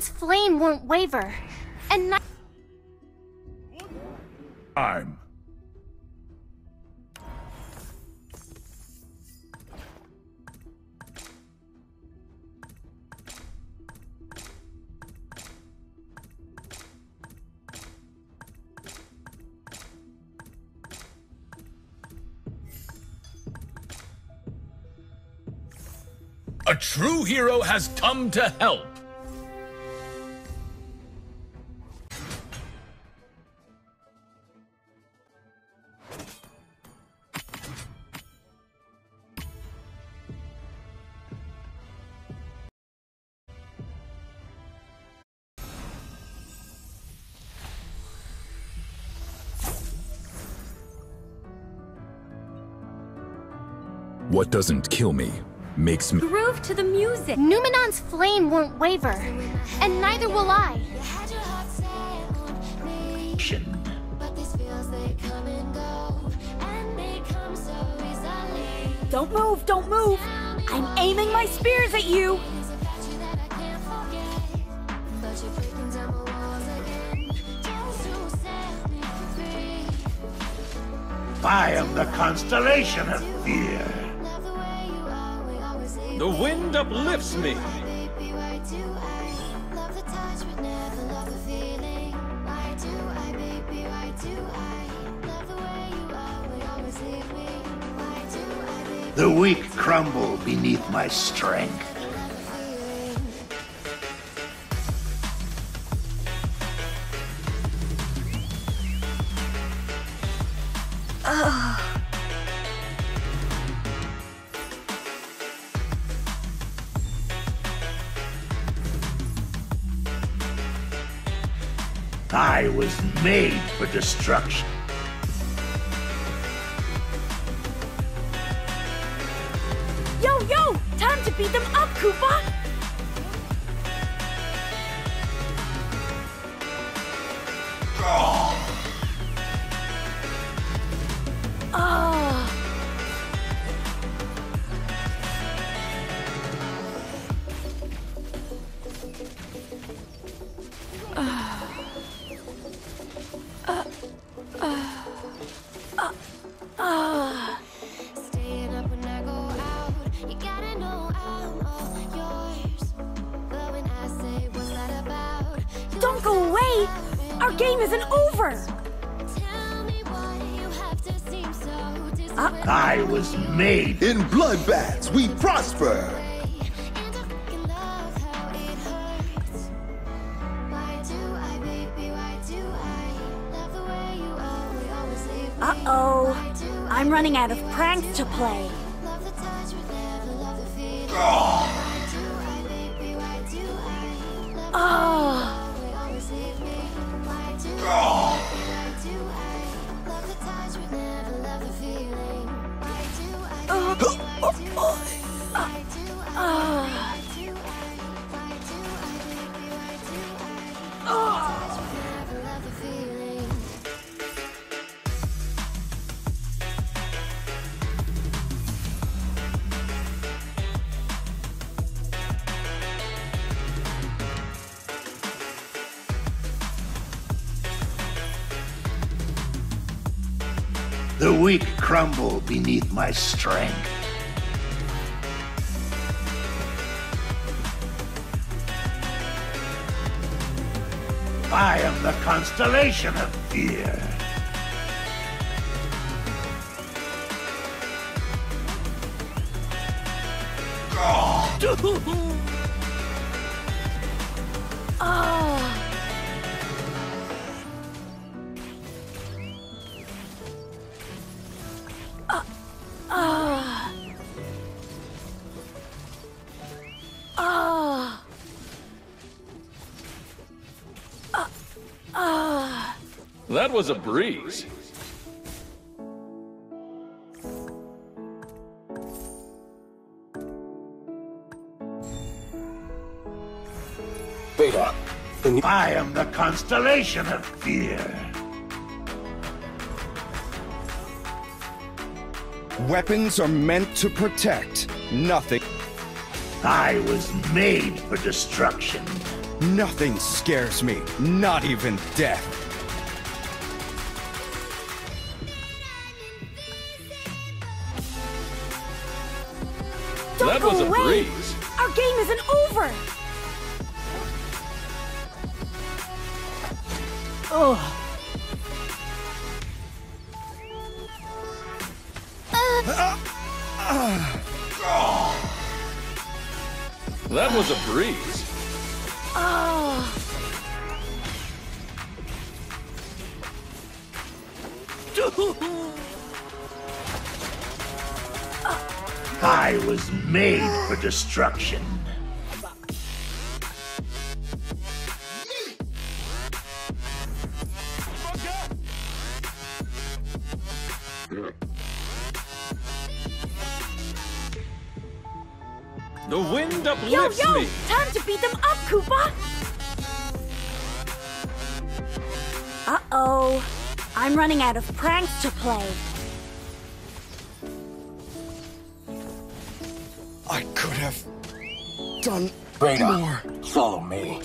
Numenon's flame won't waver, and not Time. A true hero has come to help. What doesn't kill me makes me. groove to the music. Numenon's flame won't waver, and neither will I. Don't move, don't move! I'm aiming my spears at you! I am the constellation of fear. The wind uplifts me. The weak crumble beneath my strength. I was made for destruction. Yo, yo! Time to beat them up, Koopa! Ah. Staying Our game isn't over! tell me why you have to seem so disappointed. I was made. In bloodbaths, we prosper. And I fucking love how it hurts. Why do I, baby? Why do I love the way you always, always leave me? Uh-oh. Why do I I'm running out of pranks to play. I? Why do I? Ah. Crumble beneath my strength. I am the constellation of fear. Ah. Ah. That was a breeze. Beta. I am the constellation of fear. Weapons are meant to protect, nothing. I was made for destruction. Nothing scares me, not even death. Ugh. That was a breeze. Oh. I was made for destruction. Yo, yo! me. Time to beat them up, Koopa! Uh-oh. I'm running out of pranks to play. I could have done Radar, more. follow me.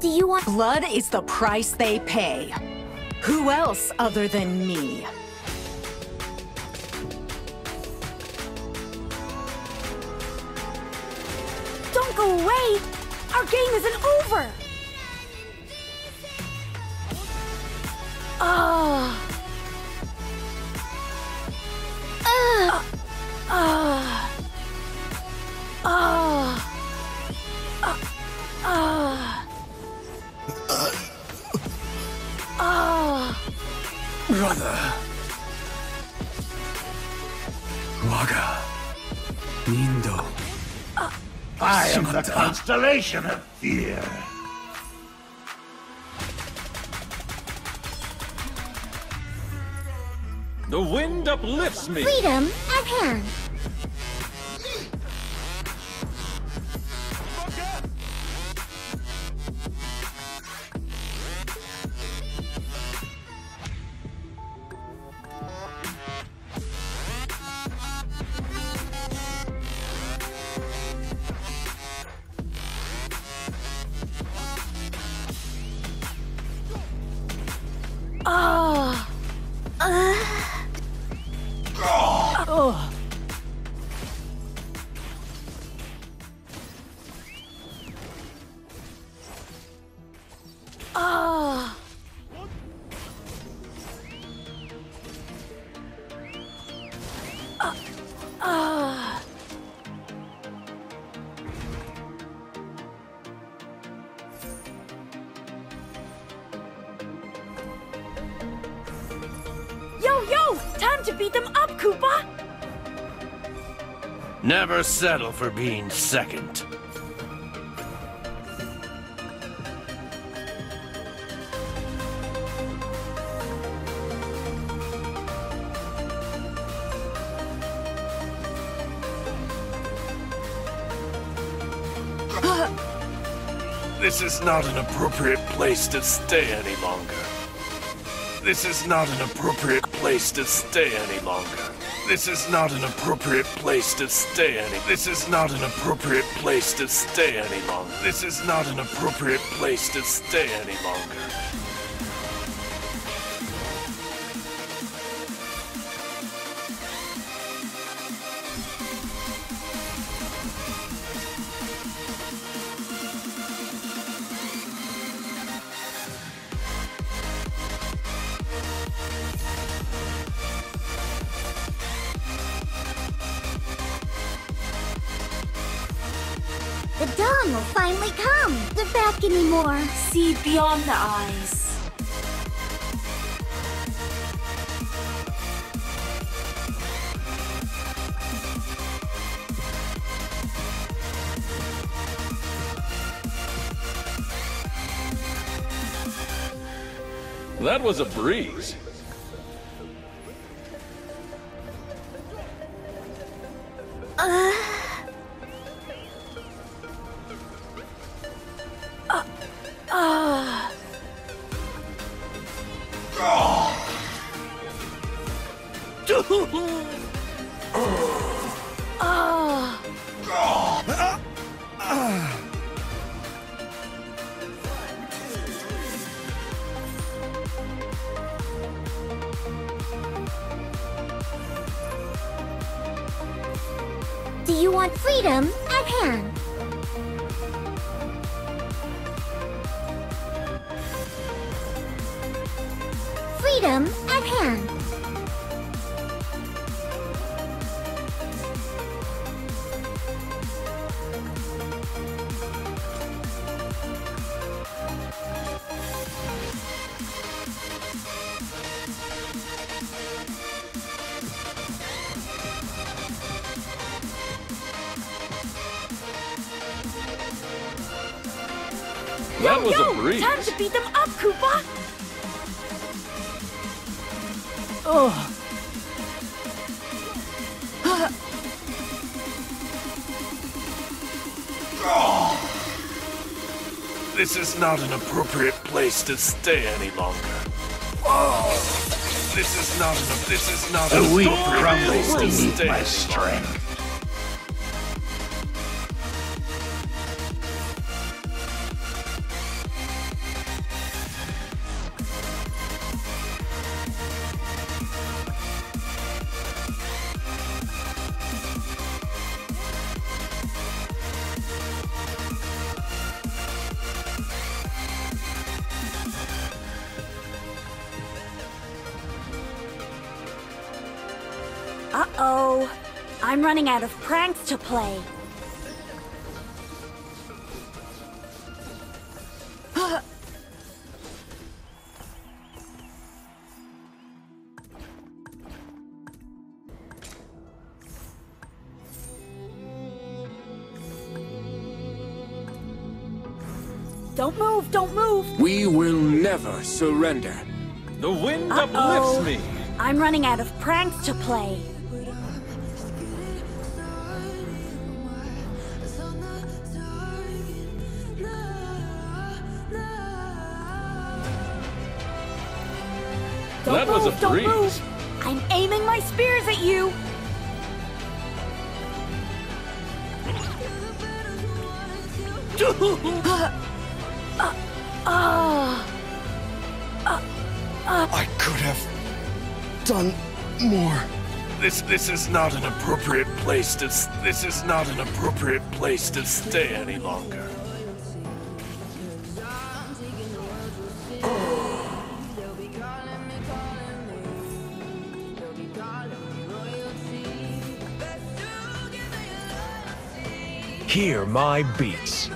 Do you want- Blood is the price they pay. Who else other than me? Don't go away! Our game isn't over! The constellation of fear. The wind uplifts me. Freedom at hand. Ah. Yo, yo! Time to beat them up, Koopa! Never settle for being second. This is not an appropriate place to stay any longer. This is not an appropriate place to stay any longer. This is not an appropriate place to stay any. This is not an appropriate place to stay any longer. This is not an appropriate place to stay any longer. Finally come. They're back anymore. See beyond the eyes. That was a breeze. Freedom That was yo, a breeze. Time to beat them up, Koopa! Ugh. This is not an appropriate place to stay any longer. Oh. This is not an. This is not The an weak appropriate crumble place to beneath my strength. Uh-oh. I'm running out of pranks to play. Don't move, don't move. We will never surrender. The wind Uh-oh. uplifts me. I'm running out of pranks to play. Don't That was a move, don't breeze. move. I'm aiming my spears at you. Ah. I could have done more. This this is not an appropriate place to. This is not an appropriate place to stay any longer. Hear my beats.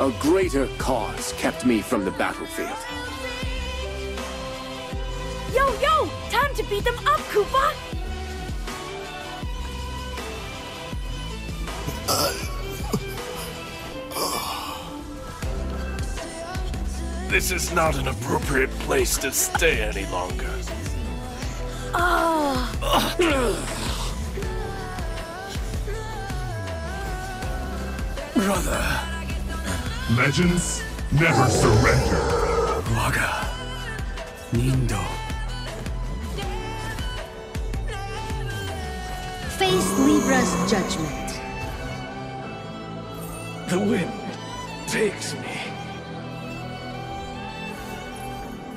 A greater cause kept me from the battlefield. Yo, yo! Time to beat them up, Koopa! Uh, This is not an appropriate place to stay any longer. Ah. Brother, Legends never surrender. Waga, Nindo. Face Libra's judgment. The wind takes me.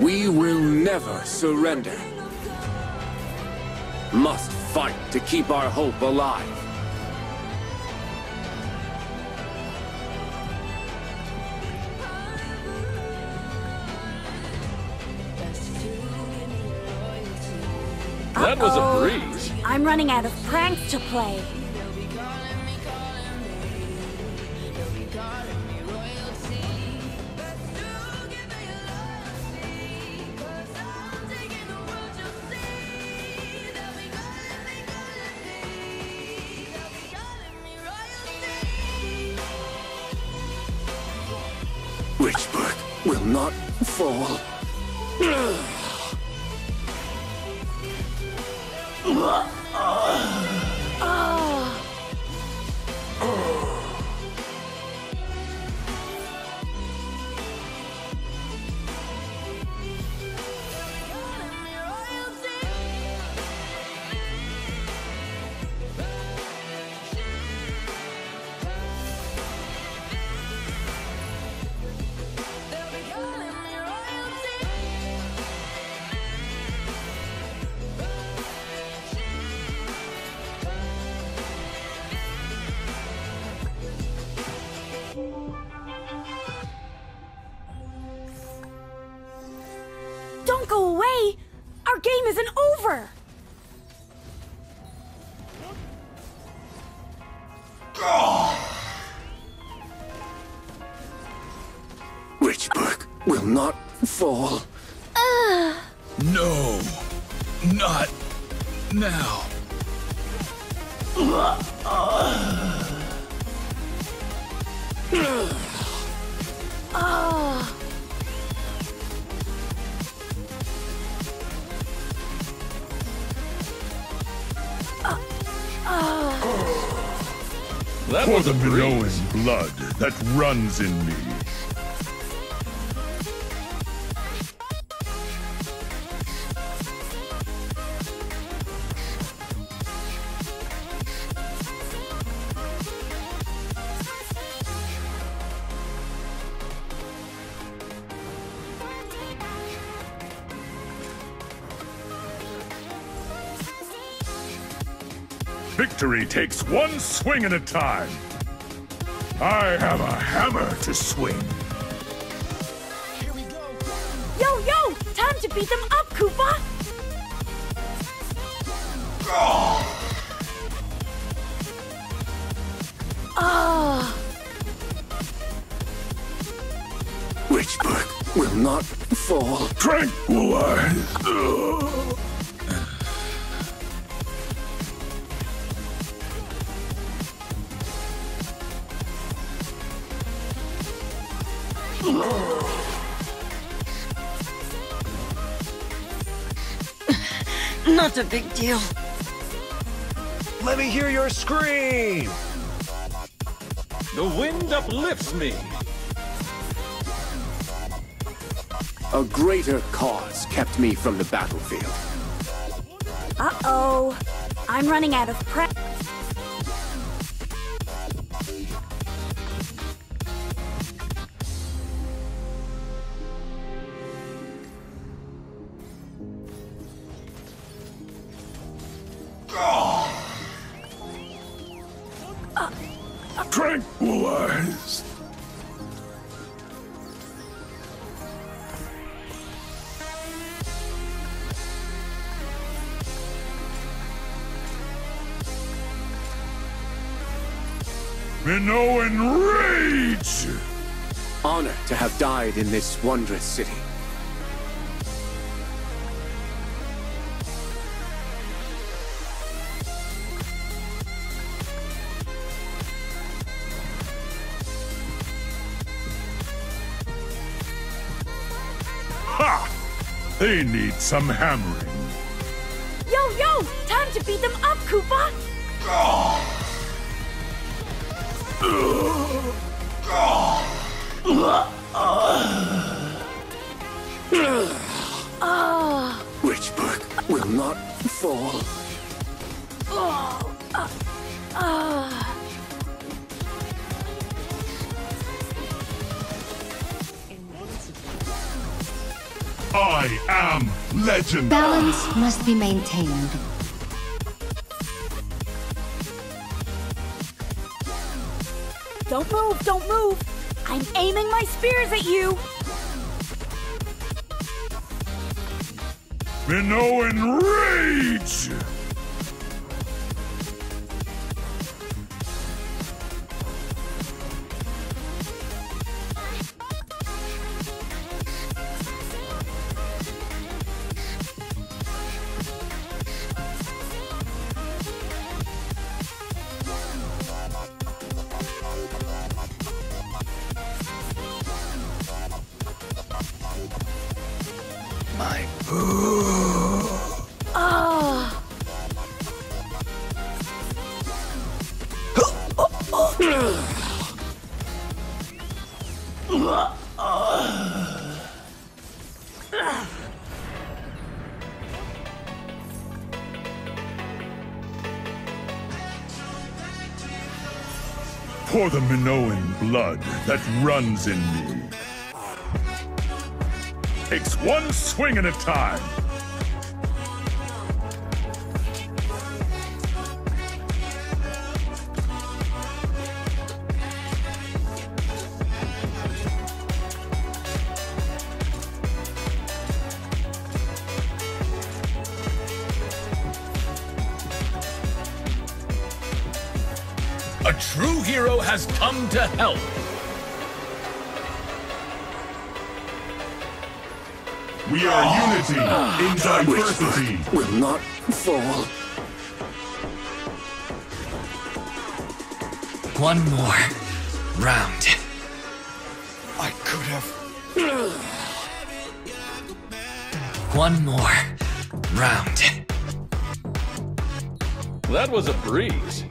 We will never surrender. Must fight to keep our hope alive. That was a Uh-oh. breeze. I'm running out of pranks to play. Not fall. Don't That For was the a breeze. Blood that runs in me. Victory takes one swing at a time. I have a hammer to swing. Yo, yo! Time to beat them up, Koopa! Ah, Witchburg will not fall. Tranquilize. Not a big deal. Let me hear your scream! The wind uplifts me. A greater cause kept me from the battlefield. uh-oh. I'm running out of prep. Tranquilize. Minoan rage! Honor to have died in this wondrous city. They need some hammering. Yo, yo! Time to beat them up, Koopa! Ah, Witchburg will not fall. oh, ah, ah. I am legend. Balance must be maintained. Don't move, don't move! I'm aiming my spears at you! Minoan rage! For the Minoan blood that runs in me. Takes one swing at a time. A true hero has come to help. We are unity ah. in diversity. Will not fall. One more round. I could have. One more round. That was a breeze.